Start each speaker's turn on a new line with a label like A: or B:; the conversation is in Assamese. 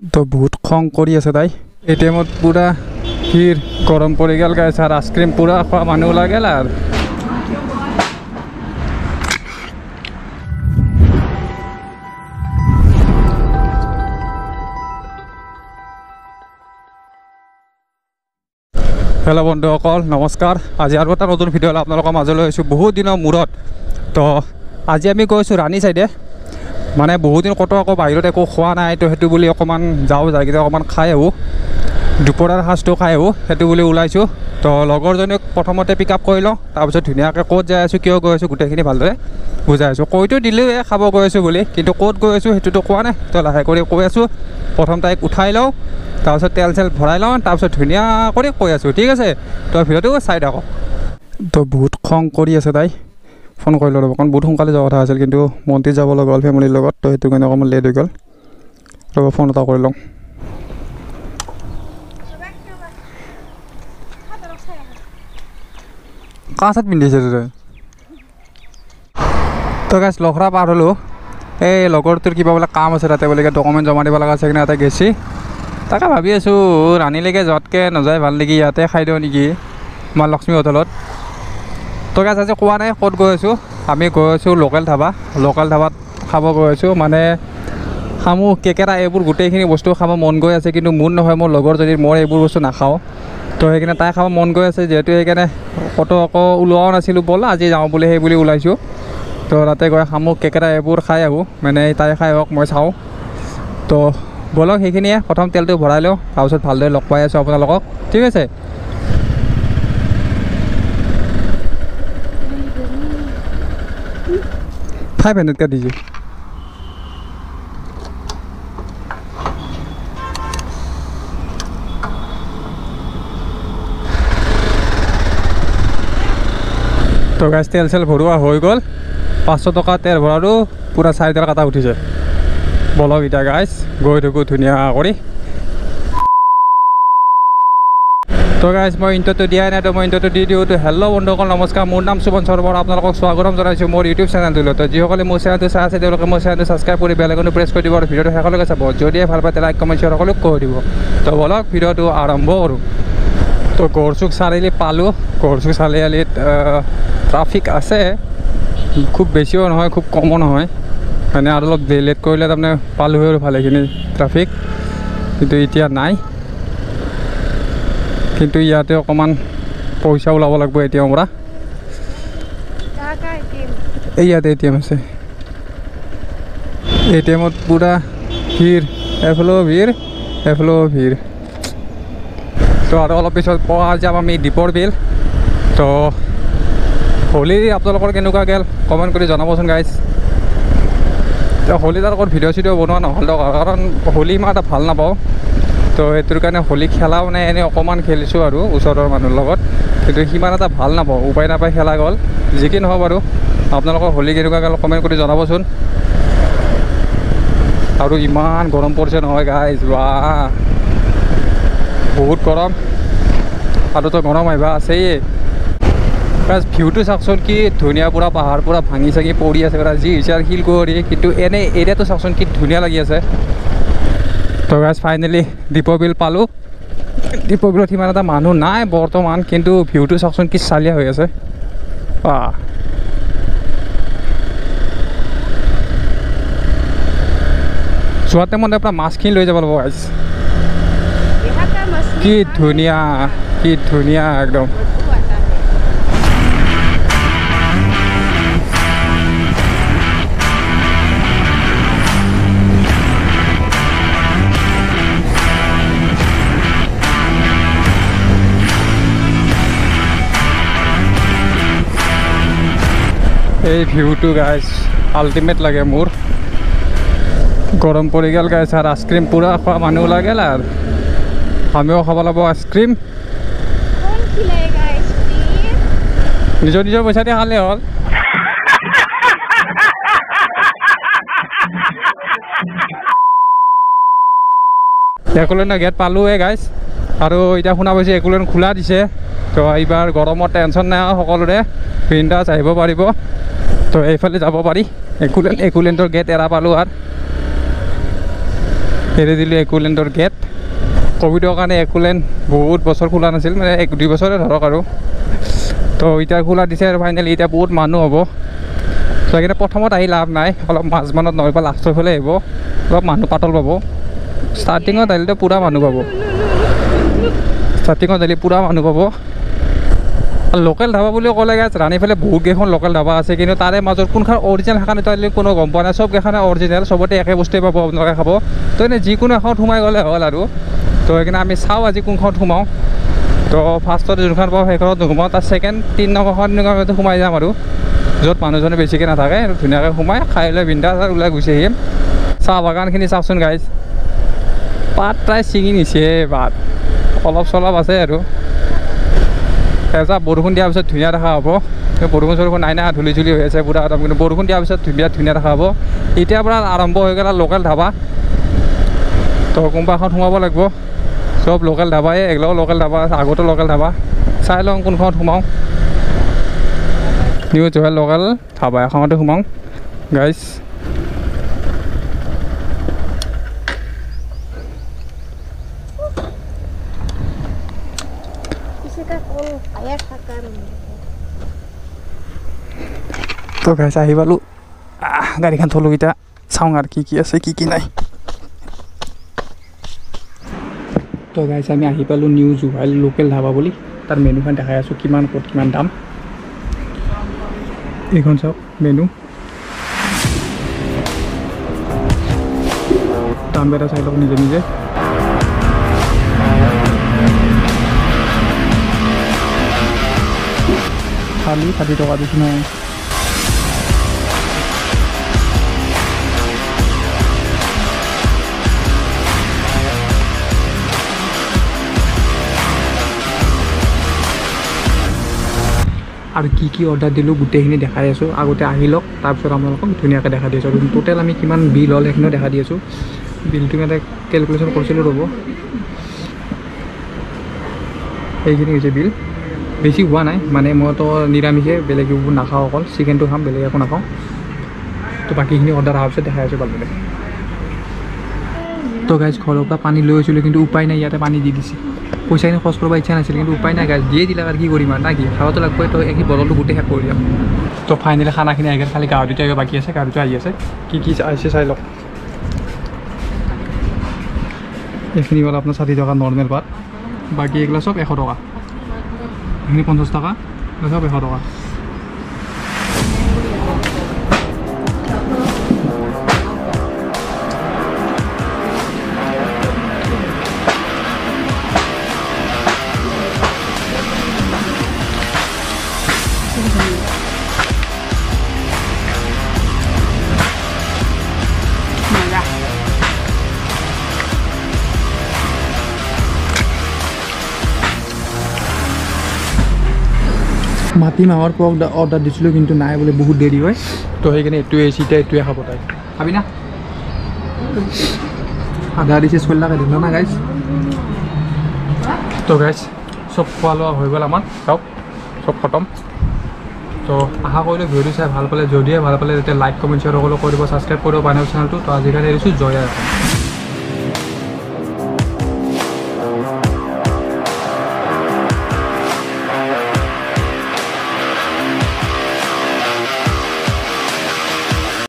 A: তো বহুত খং কৰি আছে তাই। এই টাইমত পূৰা ভিৰ গৰম পৰি গ'ল গাইছে আৰু আইচক্ৰীম পূৰা খোৱা মানুহ ওলাই গ'ল আৰু। হেল্ল' বন্ধুসকল নমস্কাৰ। আজি আৰু এটা নতুন ভিডিঅ' আপোনালোকৰ মাজলৈ আহিছোঁ। বহুত দিনৰ মূৰত। তো আজি আমি গৈছোঁ ৰাণী চাইডে মানে বহুত দিন ক'তো আকৌ বাহিৰত একো খোৱা নাই তো সেইটো বুলি অকণমান যাওঁ কিনে অকণমান খাই আহোঁ। দুপৰীয়াৰ সাজটো খাই আহোঁ সেইটো বুলি ওলাইছোঁ। তো লগৰজনীক প্ৰথমতে পিক আপ কৰি লওঁ তাৰপিছত ধুনীয়াকৈ ক'ত যাই আছোঁ কিয় গৈ আছোঁ গোটেইখিনি ভালদৰে বুজাই আছোঁ। কৈতো দিলোঁৱে খাব গৈ আছোঁ বুলি কিন্তু ক'ত গৈ আছোঁ সেইটোতো কোৱা নাই। তো লাহে কৰি কৈ আছোঁ প্ৰথম তাইক উঠাই লওঁ তাৰপিছত তেল চেল ভৰাই লওঁ তাৰপিছত ধুনীয়া কৰি কৈ আছোঁ ঠিক আছে? তই ভিডিঅ'টো চাই থাকক। তো বহুত খং কৰি আছে তাই। ফোন কৰিলোঁ ৰ'ব কাৰণ বহুত সোনকালে যোৱা কথা আছিল কিন্তু মন্দিৰ যাব লগা হ'ল ফেমিলিৰ লগত তো সেইটো কাৰণে অকণমান লেট হৈ গ'ল। ৰ'ব ফোন এটা কৰি লওঁ। কা চাত পিন্ধিছে তই? তই গাছ লখৰা পাৰ হ'লোঁ। এই লগৰটোৰ কিবা বোলে কাম আছে তাতে বোলে ডকুমেণ্ট জমা দিব লগা আছে কিনে তাতে গেছি। তাকে ভাবি আছোঁ ৰাণীলৈকে যোৱাতকৈ নাযায় ভাল নেকি? ইয়াতে খাই দিওঁ নেকি? মা লক্ষ্মী হোটেলত তই গাছ আজি কোৱা নাই ক'ত গৈ আছোঁ। আমি গৈ আছোঁ লোকেল ধাবা লোকেল ধাবাত খাব গৈ আছোঁ। মানে শামুক কেকেৰা এইবোৰ গোটেইখিনি বস্তু খাব মন গৈ আছে কিন্তু মোৰ নহয় মোৰ লগৰ যদি মই এইবোৰ বস্তু নাখাওঁ তো সেইকাৰণে তাই খাব মন গৈ আছে যিহেতু সেইকাৰণে ক'তো আকৌ ওলোৱাও নাছিলোঁ। ব'ল আজি যাওঁ বুলি সেই বুলি ওলাইছোঁ। তো তাতে গৈ শামুক কেকেৰা এইবোৰ খাই আহোঁ। মানে তাই খাই আহক মই চাওঁ। তো ব'লক সেইখিনিয়ে প্ৰথম তেলটো ভৰাই লওঁ। তাৰপিছত ভালদৰে লগ পাই আছোঁ আপোনালোকক। ঠিক আছে? ফাইভ হাণ্ড্ৰেডকৈ দিছোঁ তো গাছ তেল চেল ভৰোৱা হৈ গ'ল। পাঁচশ টকা তেল ভৰাৰো পূৰা চাৰিটাৰ কাটা উঠিছে। বলক এতিয়া গাইছ গৈ থাকোঁ ধুনীয়া কৰি। তো গাইজ মই ইণ্টাৰটো দিয়াই নাই তো মই ইণ্টাৰটো দি দিওঁ। তো হেল্ল' বন্ধুসকল নমস্কাৰ। মোৰ নাম সুবন শৰ্মা আপোনালোকক স্বাগতম জনাইছোঁ মোৰ ইউটিউব চেনেলটোলৈ তো যিসকলে মোৰ চেনেলটো চাই আছে তেওঁলোকে মোৰ চেনেলটো ছাবস্ক্ৰাইব কৰি বেলেগনো প্ৰেছ কৰি দিব আৰু ভিডিঅ'টো শেষলৈকে চাব। যদিহে ভাল পায় লাইক কমেণ্ট শ্বেয়াৰ সকলোক কৈ দিব। তো বলক ভিডিঅ'টো আৰম্ভ কৰোঁ। তো গড়চুক চাৰিআলি পালোঁ। গড়চুক চাৰিআলিত ট্ৰাফিক আছে। খুব বেছিও নহয় খুব কমো নহয়। মানে আৰু অলপ লেট কৰিলে তাৰমানে পালোঁ আৰু ভালেখিনি ট্ৰাফিক কিন্তু এতিয়া নাই। কিন্তু ইয়াতে অকণমান পইচা ওলাব লাগিব এ টি এমৰ পৰা। এই ইয়াতে এ টি এম আছে। এ টি এমত পূৰা ভিৰ এফালেও ভিৰ এফালেও ভিৰ। তো আৰু অলপ পিছত পোৱা যাম আমি দীপৰ বিল। তো হোলী আপোনালোকৰ কেনেকুৱা গ'ল কমেণ্ট কৰি জনাবচোন গাইজ হোলীত আৰু ক'ত ভিডিঅ' চিডিঅ' বনোৱা নহ'ল দিয়ক কাৰণ হোলী ইমান এটা ভাল নাপাওঁ। তো সেইটোৰ কাৰণে হোলী খেলাও নাই এনেই অকণমান খেলিছোঁ আৰু ওচৰৰ মানুহৰ লগত। কিন্তু সিমান এটা ভাল নাপাওঁ উপায় নাপায় খেলা গ'ল। যি কি নহওক বাৰু আপোনালোকৰ হোলী কেনেকুৱা গ'ল কমেণ্ট কৰি জনাবচোন। আৰু ইমান গৰম পৰিছে নহয় গাইজ বা বহুত গৰম। আৰু তো গৰম আহিবা আছেই। প্লাছ ভিউটো চাওকচোন কি ধুনীয়া পূৰা পাহাৰ পূৰা ভাঙি চাঙি পৰি আছে পূৰা যি হৈছে আৰু শিল কৰি কিন্তু এনে এৰিয়াটো চাওকচোন কি ধুনীয়া লাগি আছে। তো গাছ ফাইনেলি দীপৰ বিল পালোঁ। দীপৰ বিলত সিমান এটা মানুহ নাই বৰ্তমান কিন্তু ভিউটো চাওকচোন কি চালিয়া হৈ আছে। বাহ যোৱা টাইমত আপোনাৰ মাছখিনি লৈ যাব লাগিব কি ধুনীয়া কি ধুনীয়া একদম। এই ভিউটো গাইজ আল্টিমেট লাগে মোৰ। গৰম পৰি গ'ল গাইজ আৰু আইচক্ৰীম পূৰা খোৱা মানুহ লাগিল আৰু। আমিও খাব লাগিব আইচক্ৰীম নিজৰ নিজৰ পইচা দি খালে হ'ল। একোলৈ ন গেট পালোঁ গাইজ আৰু এতিয়া শুনা পাইছোঁ একোলেন খোলা দিছে। তো এইবাৰ গৰমত টেনশ্যন নাই সকলোৰে। বিন্দাছ আহিব পাৰিব। তো এইফালে যাব পাৰি। একোলেন একোলেণ্টৰ গেট এৰা পালোঁ আৰু। এৰি দিলোঁ একোলেণ্ডৰ গেট ক'ভিডৰ কাৰণে একোলেণ্ড বহুত বছৰ খোলা নাছিল মানে এক দুই বছৰে ধৰক আৰু। তো এতিয়া খোলা দিছে আৰু ফাইনেলি এতিয়া বহুত মানুহ হ'ব। তো সেইকাৰণে প্ৰথমত আহি লাভ নাই। অলপ মাজমানত নহ'লে লাষ্টৰ ফালে আহিব। অলপ মানুহ পাতল পাব। ষ্টাৰ্টিঙত আহিলেতো পূৰা মানুহ পাব। ষ্টাৰ্টিঙত আহিলে পূৰা মানুহ পাব লোকেল ধাবা বুলি ক'লে গাছ ৰাণী ফালে বহুত কেইখন লোকেল ধাবা আছে কিন্তু তাৰে মাজত কোনখন অৰিজিনেল সেইখন এতিয়া কোনো গম পোৱা নাই। চব কেইখনে অৰিজিনেল চবতে একে বস্তুৱে পাব আপোনালোকে খাব। তো এনেই যিকোনো এখনত সোমাই গ'লে হ'ল আৰু। তো সেইকাৰণে আমি চাওঁ আজি কোনখনত সোমাওঁ। তো ফাৰ্ষ্টত যোনখন পাওঁ সেইখনত নোসোমাওঁ। তাৰ ছেকেণ্ড তিনি নম্বৰখন সোমাই যাম আৰু। য'ত মানুহজনে বেছিকৈ নাথাকে ধুনীয়াকৈ সোমাই খাই লৈ বিন্দাছ আৰু ওলাই গুচি আহিম। চাহ বাগানখিনি চাওকচোন গাইজ পাত প্ৰায় ছিঙি নিছে পাত অলপ চলপ আছে আৰু এজাক বৰষুণ দিয়াৰ পিছত ধুনীয়া দেখা হ'ব। বৰষুণ চৰষুণ নাই নাই ধূলি চুলি হৈ আছে পূৰা একদম কিন্তু বৰষুণ দিয়াৰ পিছত ধুনীয়া ধুনীয়া দেখা হ'ব। এতিয়াৰ পৰা আৰম্ভ হৈ গ'ল লোকেল ধাবা। তো কোনোবা এখন সোমাব লাগিব। চব লোকেল ধাবাই এগিলাও লোকেল ধাবা আছে আগতো লোকেল ধাবা। চাই লওঁ কোনখনত সোমাওঁ। নিউ জহেল লোকেল ধাবা এখনতে সোমাওঁ। গাইজ তো গাইছে আহি পালোঁ আহ, গাড়ীখন থলোঁ এতিয়া চাওঁ আৰু কি কি আছে কি কি নাই তো গাইছে আমি আহি পালোঁ নিউ জুহাইল লোকেল ধাবা বুলি তাৰ মেনুখন দেখাই আছোঁ কিমান ক'ত কিমান দাম এইখন চাওক মেনু দামকেইটা চাই লওক নিজে নিজে খালি ষাঠি বেছি নহয় আৰু কি কি অৰ্ডাৰ দিলোঁ গোটেইখিনি দেখাই আছোঁ। আগতে আহি লওক তাৰপিছত আপোনালোকক ধুনীয়াকৈ দেখাই দি আছোঁ। আৰু টোটেল আমি কিমান বিল হ'ল সেইখিনিও দেখাই দি আছোঁ। বিলটো ইয়াতে কেলকুলেশ্যন কৰিছিলোঁ ৰ'ব। এইখিনি হৈছে বিল বেছি হোৱা নাই। মানে মইতো নিৰামিষে বেলেগ একো নাখাওঁ অকল চিকেনটো খাম বেলেগ একো নাখাওঁ। তো বাকীখিনি অৰ্ডাৰ অহাৰ পিছত দেখাই আছোঁ ভালদৰে তো গাইজ ঘৰৰ পৰা পানী লৈ আহিছিলোঁ কিন্তু উপায় নাই ইয়াতে পানী দি দিছে। পইচাখিনি খৰচ কৰিব ইচ্ছা নাছিল কিন্তু উপায় নাই গাইজ দিয়ে দিলে আৰু কি কৰিম আৰু না কি? খাবতো লাগবই তো এই বটলটো গোটেই শেষ কৰি দিয়ক। তো ফাইনেলি খানাখিনি আহি গ'ল খালি গাহৰি দুটা বাকী আছে গাহৰি দুটা আহি আছে। কি কি আহিছে চাই লওক। এইখিনি হ'ল আপোনাৰ ষাঠি টকা নৰ্মেল পাত বাকী এইগিলা চব এশ টকা। এইখিনি পঞ্চাছ টকা চব এশ টকা মাটি মাহৰ পক অৰ্ডাৰ দিছিলোঁ কিন্তু নাই বোলে বহুত দেৰি হয়। তো সেইকাৰণে এইটোৱে আহিছে এতিয়া এইটোৱে খাব তাই। খাবি না? আধা দিছে চল্লাকে দিলোঁ না গাইজ তো গাইজ চব খোৱা লোৱা হৈ গ'ল আমাৰ। চাওক চব খতম। তো আশা কৰিলোঁ ভিডিঅ'টো চাই ভাল পালে যদিহে ভাল পালে তেতিয়া লাইক কমেণ্ট শ্বেয়াৰ সকলো কৰিব ছাবস্ক্ৰাইব কৰিব পানেল চেনেলটো তো আজিকালি এৰিছোঁ জয়